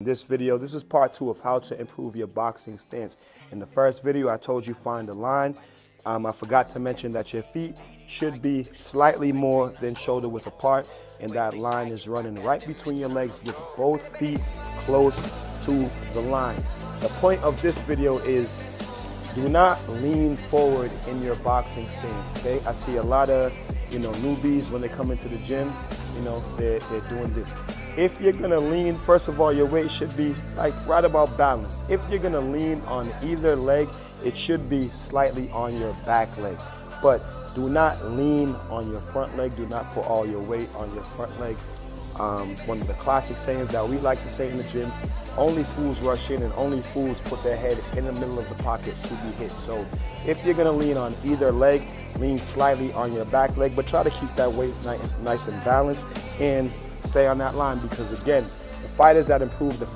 In this video, this is part two of how to improve your boxing stance. In the first video, I told you find a line. Um, I forgot to mention that your feet should be slightly more than shoulder width apart, and that line is running right between your legs with both feet close to the line. The point of this video is do not lean forward in your boxing stance, okay? I see a lot of, you know, newbies when they come into the gym, you know, they're, they're doing this. If you're gonna lean, first of all, your weight should be like right about balanced. If you're gonna lean on either leg, it should be slightly on your back leg. But do not lean on your front leg. Do not put all your weight on your front leg. Um, one of the classic sayings that we like to say in the gym, only fools rush in and only fools put their head in the middle of the pocket to be hit. So if you're gonna lean on either leg, lean slightly on your back leg, but try to keep that weight nice, nice and balanced and stay on that line because again, the fighters that improve the